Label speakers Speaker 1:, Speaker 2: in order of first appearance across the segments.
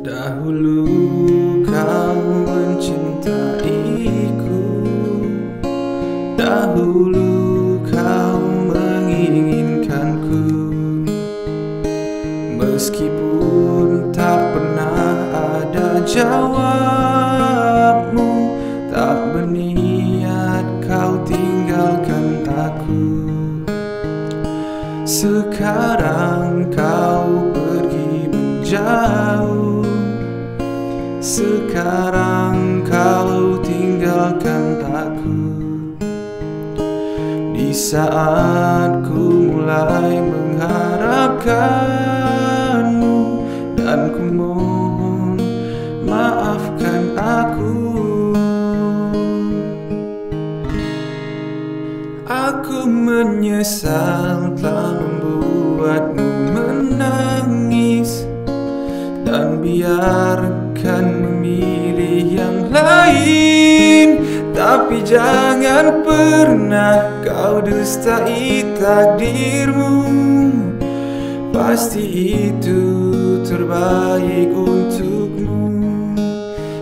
Speaker 1: Dahulu kau mencintaiku. Dahulu kau menginginkanku. Meskipun tak pernah ada jawabmu Tak berniat kau tinggalkan aku. Sekarang kau pergi menjauh Sekarang kau tinggalkan aku. Di saat ku mulai mengharapkanmu Dan ku mohon maafkan aku. Aku menyesal telah membuatmu Tapi jangan pernah kau dustai takdirmu Pasti itu terbaik untukmu.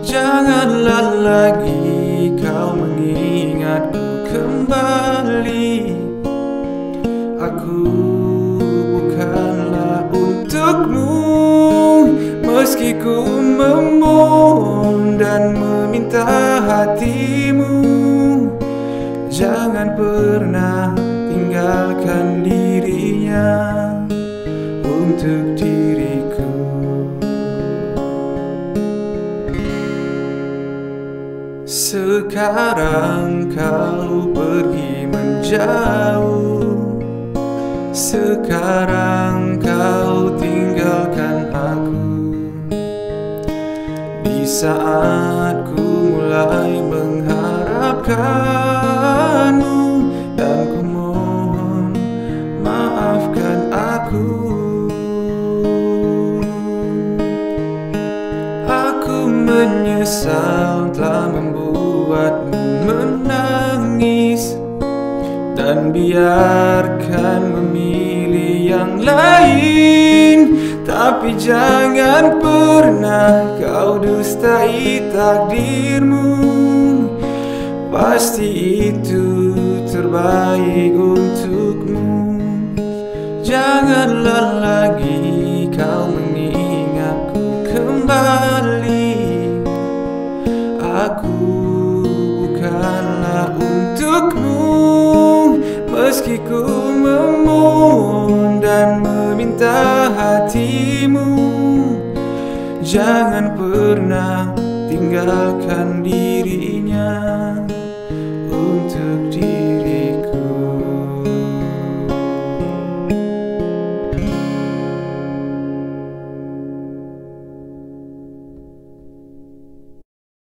Speaker 1: Janganlah lagi kau mengingatku kembali. Aku bukanlah untukmu. Meski ku memohon dan meminta Jangan pernah tinggalkan dirinya Untuk diriku. Sekarang kau pergi menjauh. Sekarang kau tinggalkan aku. Di saat ku mulai mengharapkanmu menyesal telah membuatmu menangis Dan biarkan memilih yang lain. Tapi jangan pernah kau dustai takdirmu. Pasti itu terbaik untukmu. Janganlah lagi kau mengingatku kembali Aku bukanlah untukmu Meski ku memohon dan meminta hatimu. Jangan pernah tinggalkan dirinya